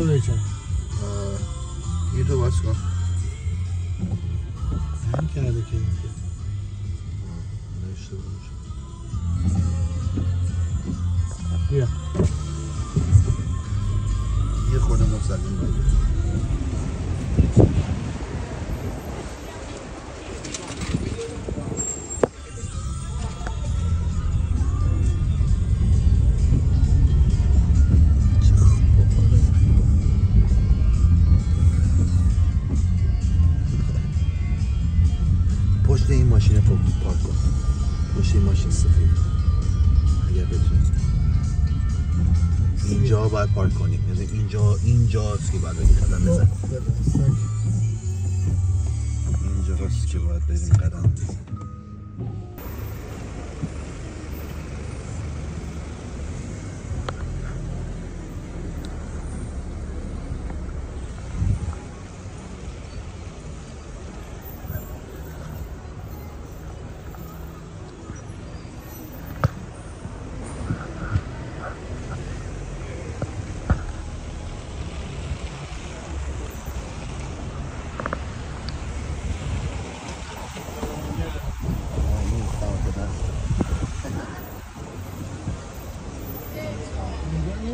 Norwegian. Uh, you do what's got? Hangi aradaki? Ne işte bu? Yeah. پشت این ماشین پارک کن. پشت این ماشین سفید. اگر بتونی. اینجا باید پارک کنیم یعنی اینجا اینجاست که باید بریم قدم بزن اینجاست که باید بریم قدم بزن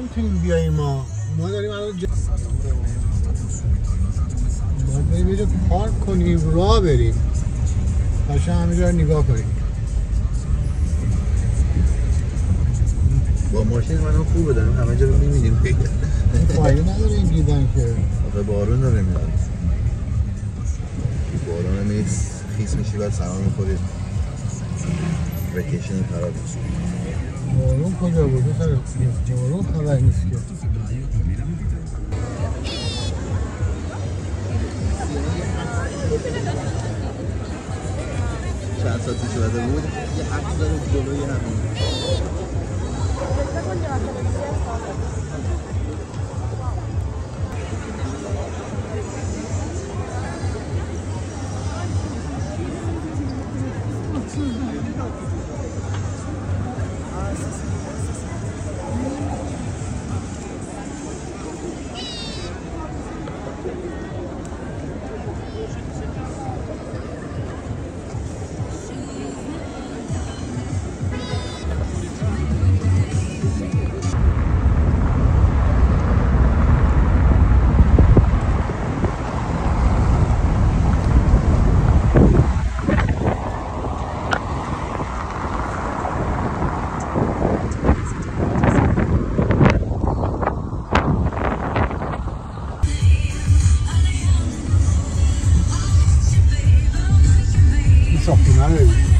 نمی‌تونیم بیاییم ما. ما داریم الان جا... باید بریم یه پارک کنیم راه بریم. قشنگ همینجا نگاه کنیم. با ماشین منم خوبه داریم همه جا رو می‌بینیم. فایده نداره این دیدن که. آخه بارون داره میاد بارون هم خیس میشی بعد سلام می‌خوری وکیشن خراب میشه. بارون کجا بود سر بارون خبر نیست که چند ساعت پیش اومده بود یه عکس داره جلوی همین این ساختونه optimal.